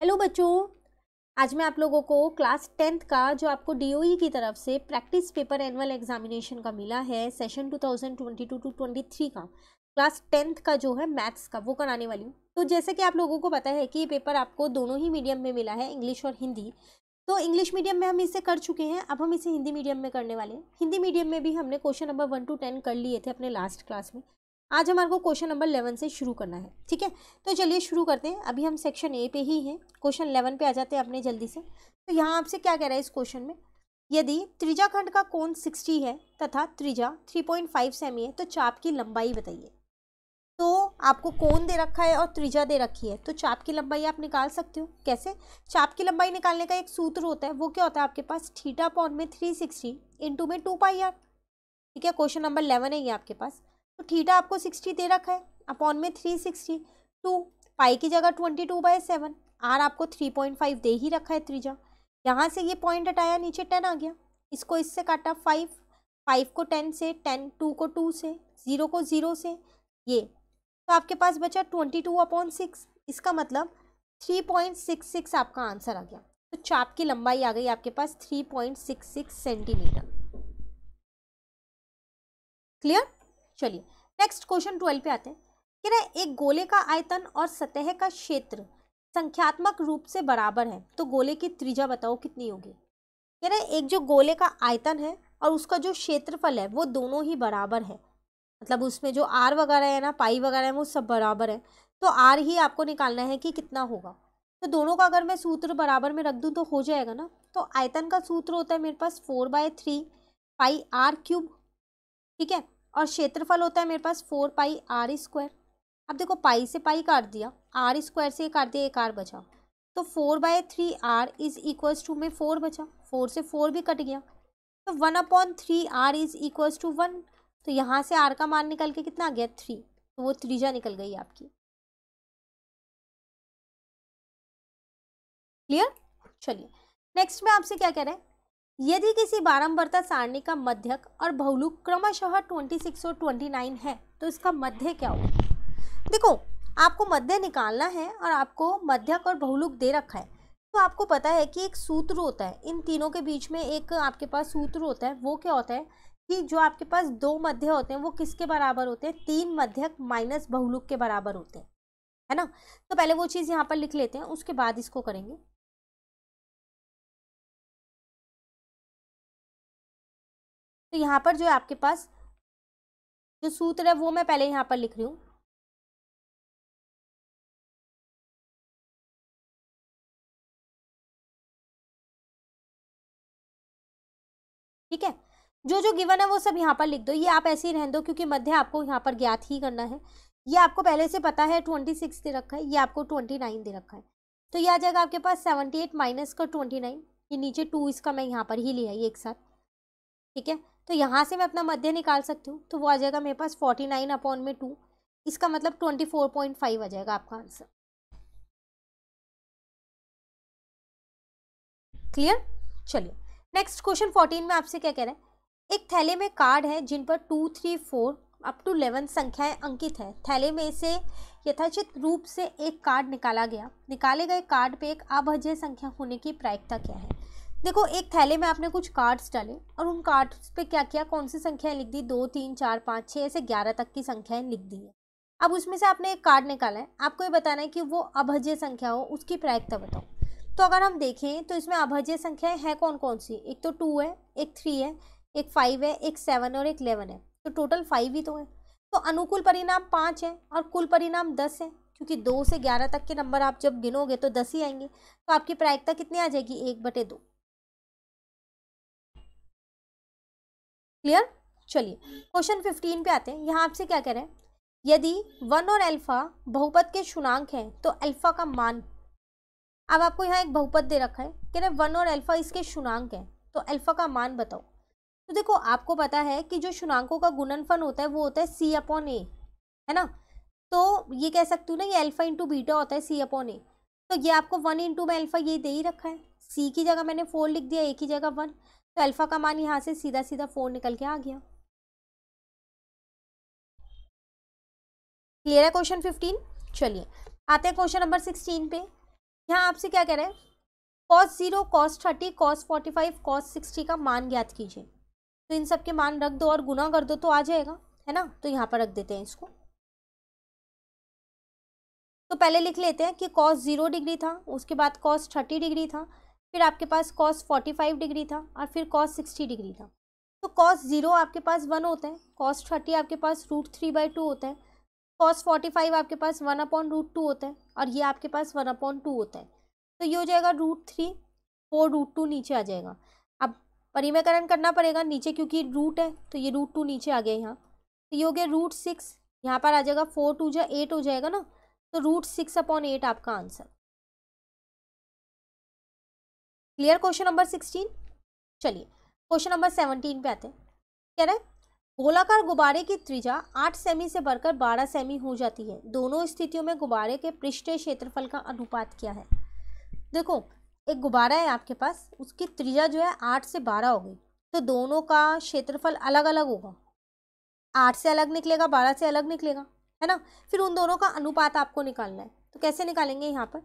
Hello बच्चों, आज मैं आप लोगों को क्लास टेंथ का, जो आपको डीओई की तरफ़ से प्रैक्टिस पेपर एनुअल एग्जामिनेशन का मिला है, सेशन 2022 टू 23 का, क्लास टेंथ का जो है मैथ्स का, वो कराने वाली हूँ। तो जैसे कि आप लोगों को पता है कि ये पेपर आपको दोनों ही मीडियम में मिला है, इंग्लिश और हिंदी। तो इंग्लिश मीडियम में हम इसे कर चुके हैं, अब हम इसे हिंदी मीडियम में करने वाले हैं। हिंदी मीडियम में भी हमने question number one to ten कर लिए थे अपने लास्ट क्लास में। आज हमारे को क्वेश्चन नंबर इलेवन से शुरू करना है, ठीक है? तो चलिए शुरू करते हैं। अभी हम सेक्शन ए पे ही हैं। क्वेश्चन इलेवन पे आ जाते हैं अपने जल्दी से। तो यहाँ आपसे क्या कह रहा है इस क्वेश्चन में? यदि त्रिजा खंड का कोण सिक्सटी है तथा त्रिजा थ्री पॉइंट फाइव सेमी है तो चाप की लंबाई बताइए। तो आपको कोण दे रखा है और त्रिजा दे रखी है तो चाप की लंबाई आप निकाल सकते हो। कैसे? चाप की लंबाई निकालने का एक सूत्र होता है, वो क्या होता है आपके पास? थीटा पॉन में थ्री सिक्सटी में टू पाई आर। ठीक है, क्वेश्चन नंबर इलेवन है ये आपके पास। तो थीटा आपको सिक्सटी दे रखा है, अपॉन में थ्री सिक्सटी, टू, पाई की जगह twenty two by seven, R आपको थ्री पॉइंट फाइव दे ही रखा है त्रिजा यहाँ से ये पॉइंट हटाया, नीचे टेन आ गया। इसको इससे काटा फाइव फाइव को टेन से, टेन टू को टू से, ज़ीरो को ज़ीरो से, ये। तो आपके पास बचा ट्वेंटी टू अपॉन सिक्स, इसका मतलब थ्री पॉइंट सिक्स सिक्स आपका आंसर आ गया। तो चाप की लंबाई आ गई आपके पास three point six six centimetre. Clear? चलिए नेक्स्ट क्वेश्चन ट्वेल्व पे आते हैं। कह रहे एक गोले का आयतन और सतह का क्षेत्र संख्यात्मक रूप से बराबर है तो गोले की त्रिज्या बताओ कितनी होगी? कह रहे एक जो गोले का आयतन है और उसका जो क्षेत्रफल है, वो दोनों ही बराबर है। मतलब उसमें जो आर वगैरह है ना पाई वगैरह है, वो सब बराबर है। तो आर ही आपको निकालना है कि कितना होगा। तो दोनों का अगर मैं सूत्र बराबर में रख दूँ तो हो जाएगा ना? तो आयतन का सूत्र होता है मेरे पास four by three pi R cube ठीक है? और क्षेत्रफल होता है मेरे पास फोर पाई आर स्क्वायर। अब देखो, पाई से पाई काट दिया, आर स्क्वायर से काट दिया, एक आर बचा। तो four by three R is equals to में फोर बचा, फोर से फोर भी कट गया। तो one upon three R is equals to one. तो यहाँ से आर का मान निकल के कितना आ गया? थ्री। तो वो त्रिजा निकल गई आपकी। क्लियर? चलिए, नेक्स्ट में आपसे क्या कह रहे हैं? यदि किसी बारंबारता सारणी का मध्यक और बहुलुक क्रमशः ट्वेंटी सिक्स और ट्वेंटी नाइन है तो इसका मध्य क्या होगा? देखो, आपको मध्य निकालना है और आपको मध्यक और बहुलुक दे रखा है। तो आपको पता है कि एक सूत्र होता है। इन तीनों के बीच में एक आपके पास सूत्र होता है। वो क्या होता है कि जो आपके पास दो मध्य होते हैं, वो किसके बराबर होते हैं? तीन मध्यक माइनस बहुलुक के बराबर होते हैं। है ना? तो पहले वो चीज़ यहाँ पर लिख लेते हैं, उसके बाद इसको करेंगे। तो यहाँ पर जो है आपके पास जो सूत्र है वो मैं पहले यहाँ पर लिख रही हूँ। ठीक है? जो जो गिवन है वो सब यहाँ पर लिख दो। ये आप ऐसे ही रहने दो क्योंकि मध्य आपको यहाँ पर ज्ञात ही करना है। ये आपको पहले से पता है ट्वेंटी सिक्स दे रखा है, ये आपको ट्वेंटी नाइन दे रखा है। तो ये आ जाएगा आपके पास सेवेंटी एट माइनस का ट्वेंटी नाइन ये नीचे टू इसका मैं यहाँ पर ही लिया ये एक साथ। ठीक है? तो यहाँ से मैं अपना मध्य निकाल सकती हूँ? तो वो आ जाएगा मेरे पास फोर्टी नाइन अपॉन में टू इसका मतलब ट्वेंटी फोर पॉइंट फाइव आ जाएगा आपका आंसर क्लियर चलिए नेक्स्ट क्वेश्चन फोर्टीन में आपसे क्या कह रहे हैं? एक थैले में कार्ड है जिन पर two three four up to eleven संख्याएँ अंकित है। थैले में से यथाचित रूप से एक कार्ड निकाला गया। निकाले गए कार्ड पे एक अभज्य संख्या होने की प्रायिकता क्या है? देखो, एक थैले में आपने कुछ कार्ड्स डाले और उन कार्ड्स पे क्या किया? कौन सी संख्याएँ लिख दी? दो, तीन, चार, पाँच छः ऐसे ग्यारह तक की संख्याएँ लिख दी है। अब उसमें से आपने एक कार्ड निकाला है। आपको ये बताना है कि वो अभज्य संख्या हो, उसकी प्रायिकता बताओ। तो अगर हम देखें तो इसमें अभज्य संख्याएँ हैं कौन कौन सी? एक तो टू है, एक थ्री है, एक फाइव है, एक सेवन और एक इलेवन है। तो टोटल फाइव ही तो है। तो अनुकूल परिणाम पाँच है और कुल परिणाम दस है, क्योंकि दो से ग्यारह तक के नंबर आप जब गिनोगे तो दस ही आएँगे। तो आपकी प्रायिकता कितनी आ जाएगी? एक बटे दो। क्लियर चलिए क्वेश्चन फिफ्टीन पे आते हैं। यहाँ आपसे क्या कह रहे हैं? यदि वन और अल्फ़ा बहुपद के शुनांक हैं तो अल्फ़ा का मान। अब आपको यहाँ एक बहुपद दे रखा है। कह रहे वन और अल्फ़ा इसके शुनांक हैं तो अल्फ़ा का मान बताओ। तो देखो, आपको पता है कि जो शुनांकों का गुणनफल होता है, वो होता है सी अपॉन ए है ना? तो ये कह सकती हूँ ना, ये अल्फ़ा इंटू बीटा होता है सी अपॉन ए तो ये आपको वन इंटू में अल्फ़ा ये दे ही रखा है। सी की जगह मैंने फोर लिख दिया, ए की जगह वन। तो अल्फ़ा का मान यहाँ से सीधा सीधा फोर निकल के आ गया। क्लियर है क्वेश्चन फिफ्टीन चलिए, आते हैं क्वेश्चन नंबर सिक्सटीन पे। यहाँ आपसे क्या कह रहे हैं? Cos zero cos thirty cos forty five cos sixty का मान ज्ञात कीजिए। तो इन सब के मान रख दो और गुना कर दो तो आ जाएगा, है ना? तो यहाँ पर रख देते हैं इसको। तो पहले लिख लेते हैं कि कॉस ज़ीरो डिग्री था, उसके बाद कॉस थर्टी डिग्री था, फिर आपके पास कॉस फोर्टी फाइव डिग्री था और फिर कॉस सिक्सटी डिग्री था। तो कॉस ज़ीरो आपके पास वन होता है कॉस थर्टी आपके पास रूट थ्री बाई टू होता है कॉस फोर्टी फाइव आपके पास वन अपॉन रूट टू होता है और ये आपके पास वन अपॉन टू होता है। तो ये हो जाएगा root three four root two नीचे आ जाएगा। अब परिमयकरण करना पड़ेगा नीचे क्योंकि रूट है तो ये रूट टू नीचे आ गया यहाँ। तो ये हो गया रूट सिक्स यहाँ पर आ जाएगा फोर टू जा एट हो जाएगा ना। तो रूट सिक्स अपॉन एट आपका answer clear question number sixteen चलिए क्वेश्चन नंबर सेवनटीन पे आते हैं. कह रहे गोलाकार गुब्बारे की त्रिज्या आठ सेमी से बढ़कर बारह सेमी हो जाती है। दोनों स्थितियों में गुब्बारे के पृष्ठीय क्षेत्रफल का अनुपात क्या है? देखो, एक गुब्बारा है आपके पास, उसकी त्रिज्या जो है आठ से बारह हो गई तो दोनों का क्षेत्रफल अलग अलग होगा। आठ से अलग निकलेगा, बारह से अलग निकलेगा। है ना? फिर उन दोनों का अनुपात आपको निकालना है। तो कैसे निकालेंगे यहाँ पर?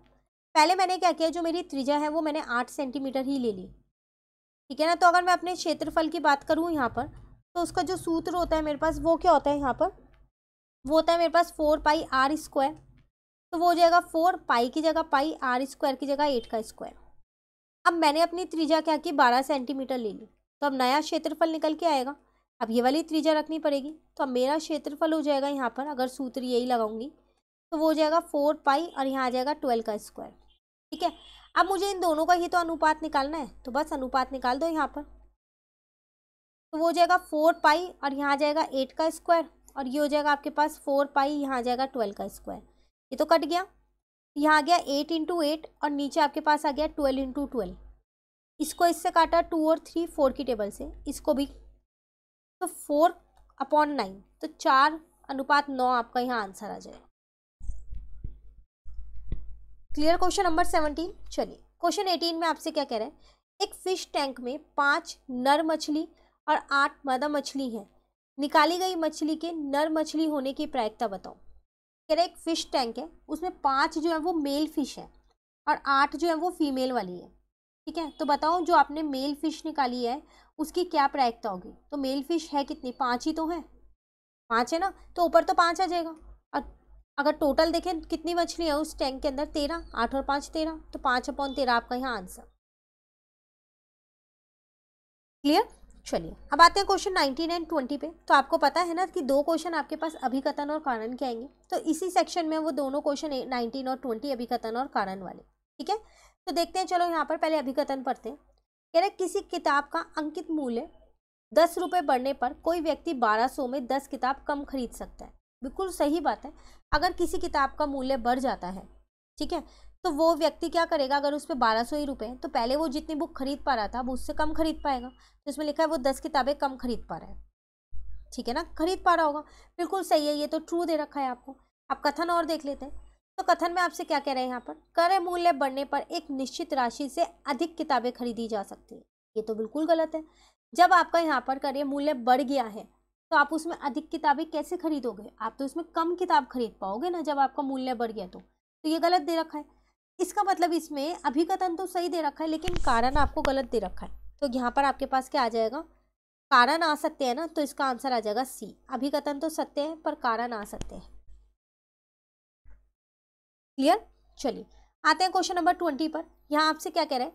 पहले मैंने क्या किया, जो मेरी त्रिज्या है, वो मैंने आठ सेंटीमीटर ही ले ली। ठीक है ना? तो अगर मैं अपने क्षेत्रफल की बात करूँ यहाँ पर तो उसका जो सूत्र होता है मेरे पास, वो क्या होता है यहाँ पर? वो होता है मेरे पास फोर पाई आर स्क्वायर। तो वो हो जाएगा फोर पाई की जगह पाई, आर स्क्वायर की जगह एट का स्क्वायर। अब मैंने अपनी त्रिज्या क्या की? बारह सेंटीमीटर ले ली। तो अब नया क्षेत्रफल निकल के आएगा। अब ये वाली त्रिज्या रखनी पड़ेगी। तो अब मेरा क्षेत्रफल हो जाएगा यहाँ पर, अगर सूत्र यही लगाऊँगी तो वो हो जाएगा फोर पाई और यहाँ आ जाएगा ट्वेल्व का स्क्वायर। ठीक है? अब मुझे इन दोनों का ही तो अनुपात निकालना है तो बस अनुपात निकाल दो यहाँ पर। तो वो हो जाएगा फोर पाई और यहाँ आ जाएगा एट का स्क्वायर, और ये हो जाएगा आपके पास फोर पाई, यहाँ आ जाएगा ट्वेल्व का स्क्वायर। ये तो कट गया। यहाँ आ गया एट इंटू एट और नीचे आपके पास आ गया ट्वेल्व इंटू ट्वेल्व। इसको इससे काटा टू और थ्री, फोर की टेबल से। इसको भी तो फोर अपॉन नाइन तो चार अनुपात नौ आपका यहाँ आंसर आ जाए क्लियर क्वेश्चन नंबर सेवनटीन चलिए क्वेश्चन एटीन में आपसे क्या कह रहे हैं? एक फ़िश टैंक में पाँच नर मछली और आठ मादा मछली है। निकाली गई मछली के नर मछली होने की प्रायिकता बताओ। कह रहे एक फ़िश टैंक है, उसमें पाँच जो है वो मेल फ़िश है और आठ जो है वो फीमेल वाली है। ठीक है तो बताओ जो आपने मेल फ़िश निकाली है उसकी क्या प्रायिकता होगी? तो मेल फ़िश है कितनी? पाँच ही तो है। पाँच है ना? तो ऊपर तो पाँच आ जाएगा। अगर टोटल देखें, कितनी मछली है उस टैंक के अंदर? तेरह। आठ और पाँच तेरह। तो पाँच अपॉन तेरह आपका यहाँ आंसर क्लियर चलिए, अब आते हैं क्वेश्चन नाइनटीन एंड ट्वेंटी पे। तो आपको पता है ना कि दो क्वेश्चन आपके पास अभिकथन और कारण के आएँगे। तो इसी सेक्शन में वो दोनों क्वेश्चन नाइनटीन और ट्वेंटी अभिकथन और कारण वाले। ठीक है? तो देखते हैं, चलो यहाँ पर पहले अभिकथन पढ़ते हैं। कह रहे किसी किताब का अंकित मूल्य दस रुपये बढ़ने पर कोई व्यक्ति बारह सौ में दस किताब कम खरीद सकता है। बिल्कुल सही बात है। अगर किसी किताब का मूल्य बढ़ जाता है, ठीक है तो वो व्यक्ति क्या करेगा? अगर उस पर बारह सौ ही रुपये तो पहले वो जितनी बुक खरीद पा रहा था, वो उससे कम खरीद पाएगा। तो इसमें लिखा है वो दस किताबें कम खरीद पा रहा है। ठीक है ना? खरीद पा रहा होगा। बिल्कुल सही है, ये तो ट्रू दे रखा है आपको। आप कथन और देख लेते हैं। तो कथन में आपसे क्या कह रहे हैं यहाँ पर? क्रय मूल्य बढ़ने पर एक निश्चित राशि से अधिक किताबें खरीदी जा सकती है। ये तो बिल्कुल गलत है। जब आपका यहाँ पर क्रय मूल्य बढ़ गया है तो आप उसमें अधिक किताबें कैसे खरीदोगे? आप तो उसमें कम किताब खरीद पाओगे ना जब आपका मूल्य बढ़ गया तो। तो ये गलत दे रखा है। इसका मतलब इसमें अभिकथन तो सही दे रखा है, लेकिन कारण आपको गलत दे रखा है। तो यहाँ पर आपके पास क्या आ जाएगा? कारण आ सकते हैं ना तो इसका आंसर आ जाएगा सी। अभिकथन तो सत्य है, पर कारण आ सकते हैं। क्लियर चलिए, आते हैं क्वेश्चन नंबर ट्वेंटी पर। यहाँ आपसे क्या कह रहे हैं?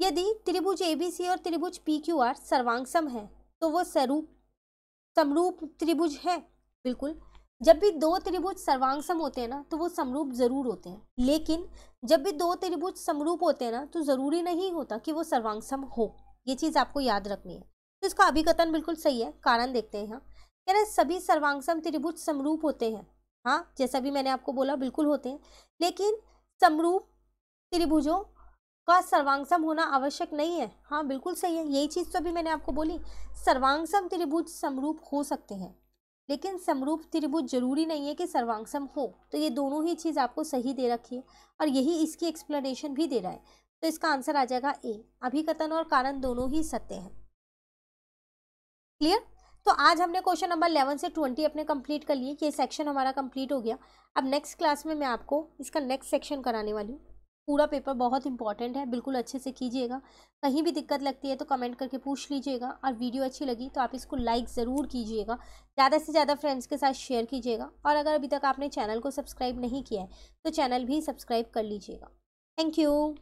यदि त्रिभुज एबीसी और त्रिभुज पी क्यू आर सर्वांगसम है तो वो स्वरूप समरूप त्रिभुज है। बिल्कुल। जब भी दो त्रिभुज सर्वांगसम होते हैं ना तो वो समरूप ज़रूर होते हैं। लेकिन जब भी दो त्रिभुज समरूप होते हैं ना तो ज़रूरी नहीं होता कि वो सर्वांगसम हो। ये चीज़ आपको याद रखनी है। तो इसका अभिकथन बिल्कुल सही है। कारण देखते हैं यहाँ। कह रहे सभी सर्वांगसम त्रिभुज समरूप होते हैं। हाँ जैसा भी मैंने आपको बोला, बिल्कुल होते हैं। लेकिन समरूप त्रिभुजों का सर्वांगसम होना आवश्यक नहीं है। हाँ बिल्कुल सही है, यही चीज़ तो अभी मैंने आपको बोली, सर्वांगसम त्रिभुज समरूप हो सकते हैं। लेकिन समरूप त्रिभुज ज़रूरी नहीं है कि सर्वांगसम हो। तो ये दोनों ही चीज़ आपको सही दे रखी है और यही इसकी एक्सप्लेनेशन भी दे रहा है। तो इसका आंसर आ जाएगा ए अभिकथन और कारण दोनों ही सत्य हैं। क्लियर तो आज हमने क्वेश्चन नंबर इलेवन से ट्वेंटी अपने कंप्लीट कर लिए, ये सेक्शन हमारा कंप्लीट हो गया। अब नेक्स्ट क्लास में मैं आपको इसका नेक्स्ट सेक्शन कराने वाली हूँ। पूरा पेपर बहुत इंपॉर्टेंट है, बिल्कुल अच्छे से कीजिएगा। कहीं भी दिक्कत लगती है तो कमेंट करके पूछ लीजिएगा और वीडियो अच्छी लगी तो आप इसको लाइक ज़रूर कीजिएगा। ज़्यादा से ज़्यादा फ्रेंड्स के साथ शेयर कीजिएगा और अगर अभी तक आपने चैनल को सब्सक्राइब नहीं किया है तो चैनल भी सब्सक्राइब कर लीजिएगा। Thank you